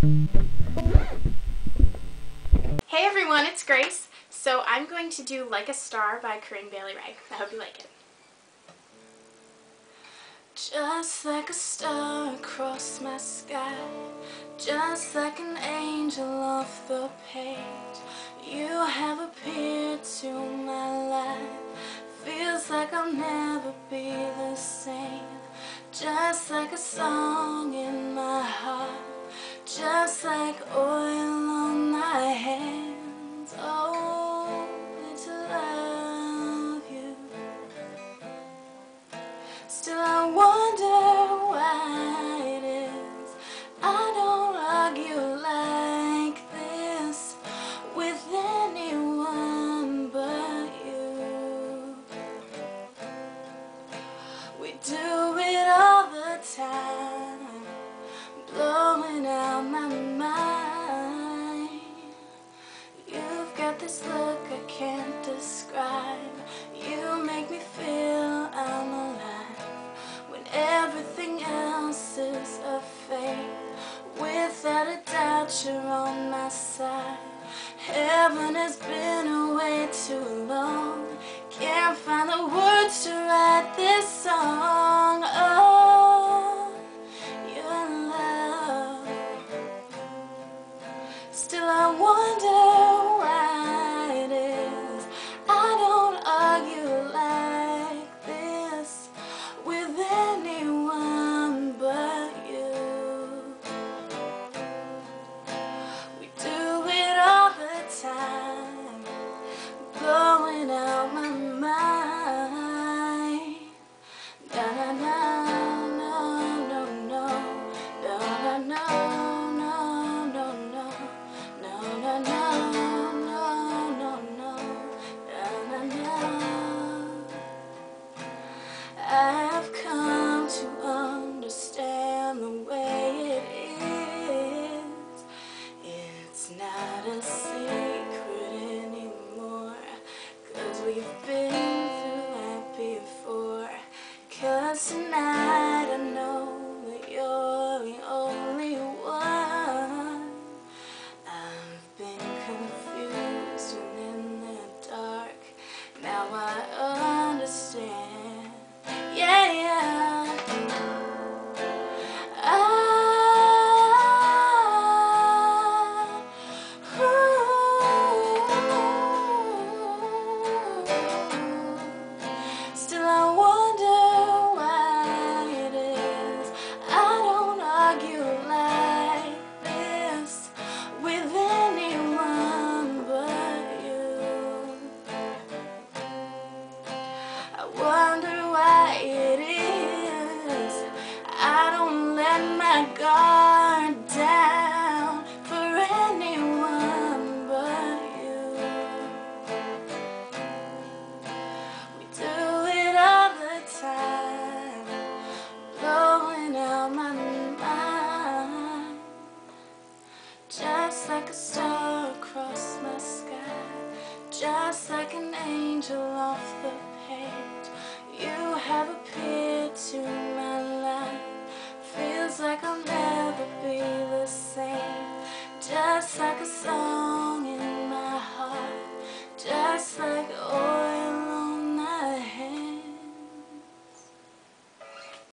Hey everyone, it's Grace. So I'm going to do Like a Star by Corinne Bailey Rae. I hope you like it. Just like a star across my sky Just like an angel off the page You have appeared to my life Feels like I'll never be the same Just like a song you're on my side. Heaven has been away too long let my guard down for anyone but you. We do it all the time, blowing out my mind, just like a star across my sky, just like an angel off the page. You have appeared to my life.